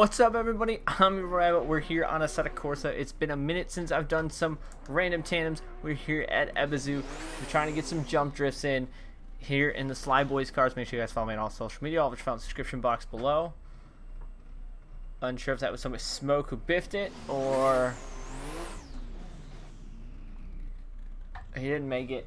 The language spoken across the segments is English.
What's up everybody, I'm Rabbit, we're here on Assetto Corsa. It's been a minute since I've done some random tandems. We're here at Ebisu. We're trying to get some jump drifts in here in the Sly Boys cars. Make sure you guys follow me on all social media, all which found in the description box below. Unsure if that was somebody Smoke who biffed it, or... He didn't make it.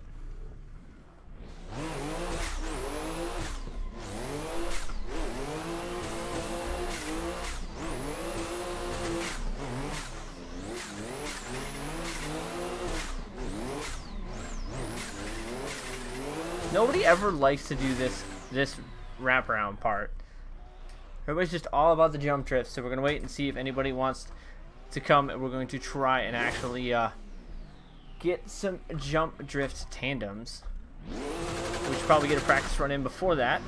Nobody ever likes to do this this wraparound part. Everybody's just all about the jump drift, so we're gonna wait and see if anybody wants to come, and we're going to try and actually uh, get some jump drift tandems. We should probably get a practice run in before that.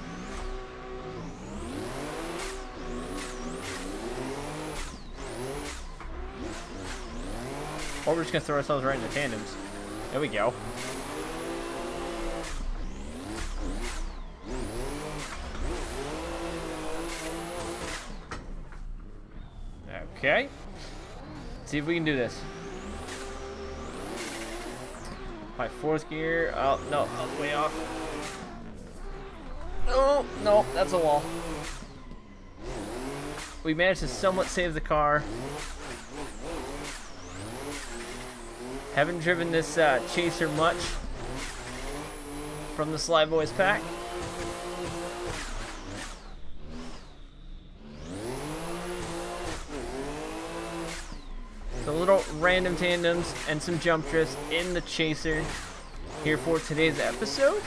Or we're just gonna throw ourselves right into tandems. There we go. Okay. Let's see if we can do this. My fourth gear. Oh, no. Way off. Oh, no. That's a wall. We managed to somewhat save the car. Haven't driven this uh, Chaser much from the Sly Boys pack. So little random tandems and some jump drifts in the chaser here for today's episode.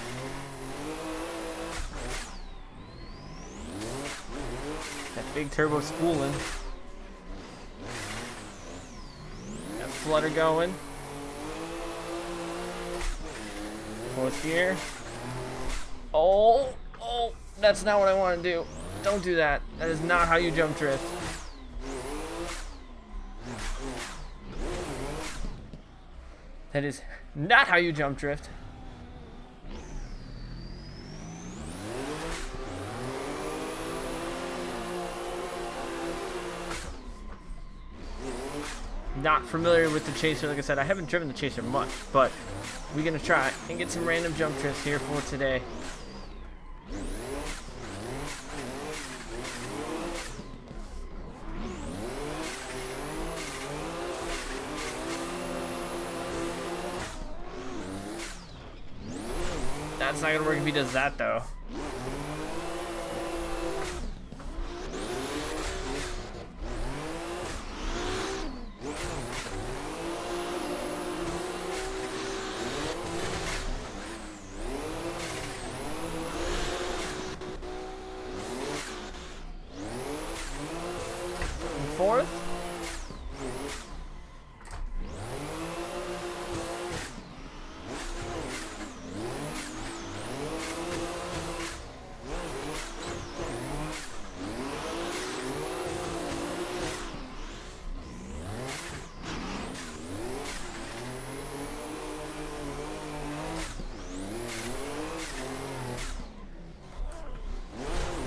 That big turbo spooling. That flutter going. Fourth gear. Oh, oh, that's not what I want to do. Don't do that. That is not how you jump drift. That is not how you jump drift. Not familiar with the Chaser, like I said, I haven't driven the Chaser much, but we're gonna try and get some random jump drifts here for today. That's not gonna work if he does that though. Fourth?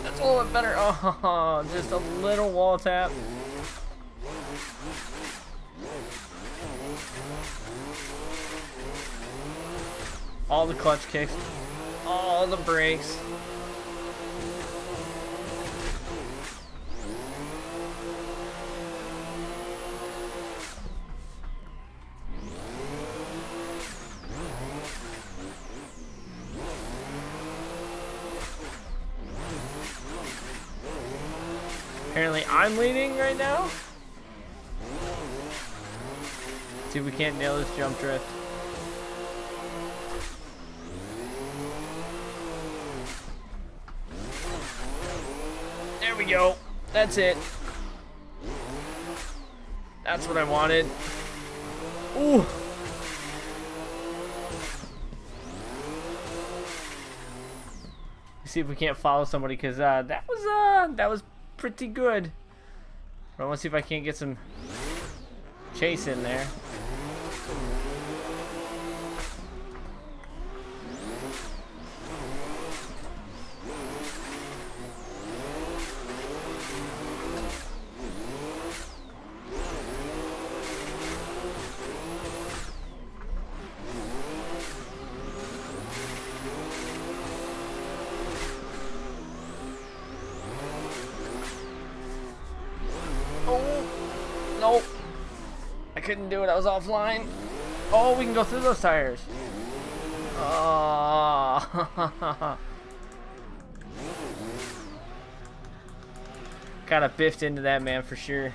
That's a little better. Oh, just a little wall tap. All the clutch kicks. All the brakes. I'm leading right now. See if we can't nail this jump drift. There we go. That's it. That's what I wanted. Ooh. See if we can't follow somebody because uh, that was uh, that was pretty good. I want to see if I can't get some chase in there. I couldn't do it. I was offline. Oh, we can go through those tires. Oh. kind of biffed into that man for sure.